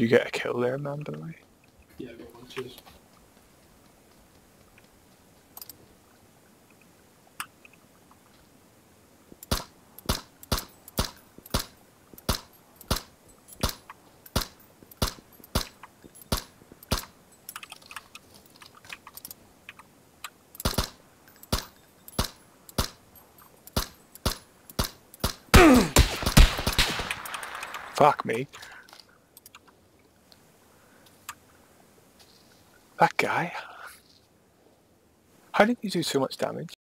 you get a kill there, man, by the way? Yeah, I got one, cheers. Fuck me. That guy? How did you do so much damage?